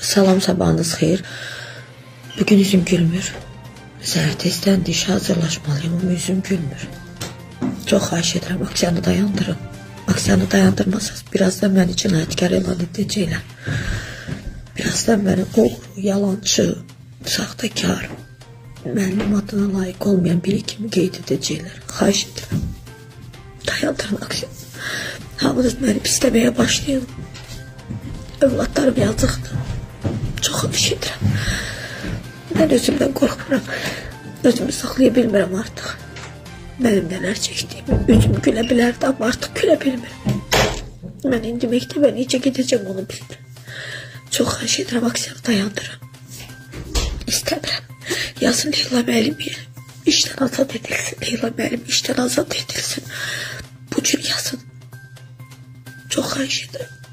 Salam sabahınız xeyir. Bugün üzüm gülmür. Səhər tezdən dişə hazırlaşmalıyım, amma üzüm gülmür. Çox xahiş edirəm, aksiyanı dayandırın. Aksiyanı dayandırmasanız birazdan məni cinayətkar elan edəcəklər. Birazdan məni oğru, yalancı, saxtakar, mənim adına layiq olmayan biri kimi qeyd edəcəklər. Xahiş edirəm. Dayandırın aksiyanı. Hamınız məni pisləməyə başlayın. Övladlarım yazıqdır. Çox xahiş edirəm. Mən özümdən qorxmuram. Özümü saxlaya bilmirəm artıq. Mənim nələr çəkdiyimi üzüm gülə bilərdi, amma artıq gülə bilmirəm. Mən indi məktəbə necə gedəcəm onu bilmirəm. Çox xahiş edirəm aksiyanı dayandırın. İstəmirəm. Yazın Leyla müəllimiyə işdən azad edilsin. Leyla müəllim işdən azad edilsin. Bu cür yazın. Çox xahiş edirəm.